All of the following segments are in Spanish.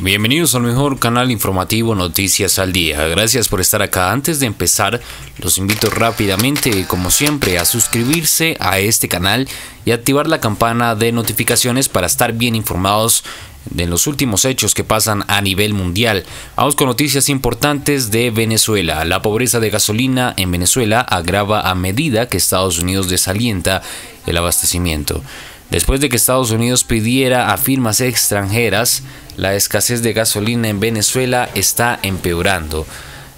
Bienvenidos al mejor canal informativo Noticias al Día. Gracias por estar acá. Antes de empezar, los invito rápidamente, como siempre, a suscribirse a este canal y activar la campana de notificaciones para estar bien informados de los últimos hechos que pasan a nivel mundial. Vamos con noticias importantes de Venezuela. La pobreza de gasolina en Venezuela agrava a medida que Estados Unidos desalienta el abastecimiento. Después de que Estados Unidos pidiera a firmas extranjeras, la escasez de gasolina en Venezuela está empeorando.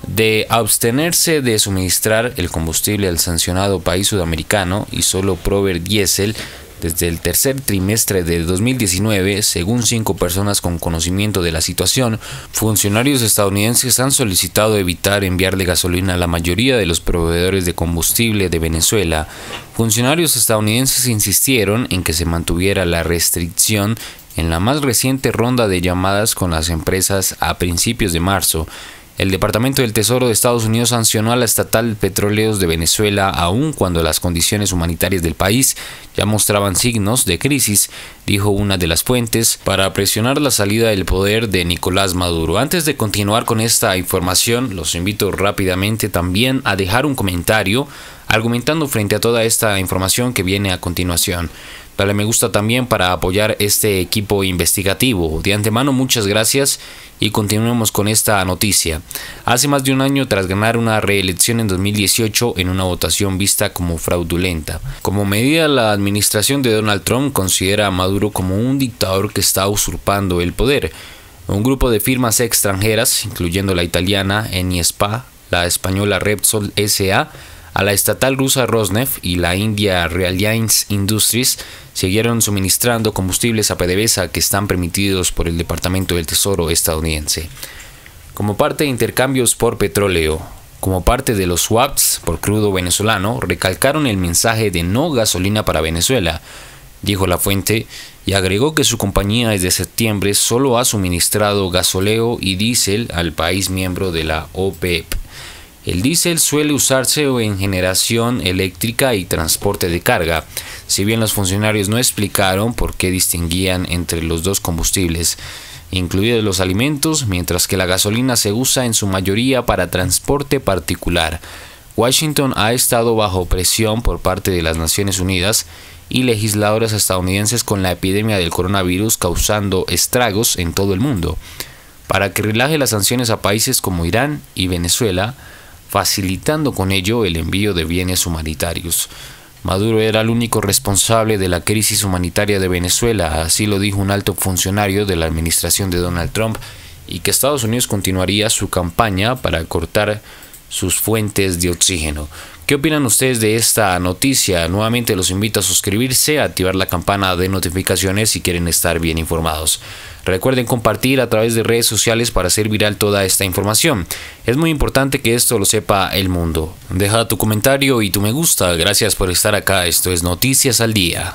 De abstenerse de suministrar el combustible al sancionado país sudamericano y solo proveer diésel desde el tercer trimestre de 2019, según cinco personas con conocimiento de la situación, funcionarios estadounidenses han solicitado evitar enviarle gasolina a la mayoría de los proveedores de combustible de Venezuela. Funcionarios estadounidenses insistieron en que se mantuviera la restricción en la más reciente ronda de llamadas con las empresas a principios de marzo. El Departamento del Tesoro de Estados Unidos sancionó a la estatal Petróleos de Venezuela aun cuando las condiciones humanitarias del país ya mostraban signos de crisis, dijo una de las fuentes, para presionar la salida del poder de Nicolás Maduro. Antes de continuar con esta información, los invito rápidamente también a dejar un comentario argumentando frente a toda esta información que viene a continuación. Dale me gusta también para apoyar este equipo investigativo. De antemano muchas gracias y continuemos con esta noticia. Hace más de un año tras ganar una reelección en 2018 en una votación vista como fraudulenta. Como medida la administración de Donald Trump considera a Maduro como un dictador que está usurpando el poder. Un grupo de firmas extranjeras, incluyendo la italiana Eniespa, la española Repsol SA, a la estatal rusa Rosneft y la india Reliance Industries siguieron suministrando combustibles a PDVSA que están permitidos por el Departamento del Tesoro estadounidense. Como parte de intercambios por petróleo, como parte de los swaps por crudo venezolano, recalcaron el mensaje de no gasolina para Venezuela, dijo la fuente, y agregó que su compañía desde septiembre solo ha suministrado gasoleo y diésel al país miembro de la OPEP. El diésel suele usarse en generación eléctrica y transporte de carga, si bien los funcionarios no explicaron por qué distinguían entre los dos combustibles, incluidos los alimentos, mientras que la gasolina se usa en su mayoría para transporte particular. Washington ha estado bajo presión por parte de las Naciones Unidas y legisladores estadounidenses con la epidemia del coronavirus causando estragos en todo el mundo, para que relaje las sanciones a países como Irán y Venezuela, facilitando con ello el envío de bienes humanitarios. Maduro era el único responsable de la crisis humanitaria de Venezuela, así lo dijo un alto funcionario de la administración de Donald Trump, y que Estados Unidos continuaría su campaña para cortar sus fuentes de oxígeno. ¿Qué opinan ustedes de esta noticia? Nuevamente los invito a suscribirse, a activar la campana de notificaciones si quieren estar bien informados. Recuerden compartir a través de redes sociales para hacer viral toda esta información. Es muy importante que esto lo sepa el mundo. Deja tu comentario y tu me gusta. Gracias por estar acá. Esto es Noticias al Día.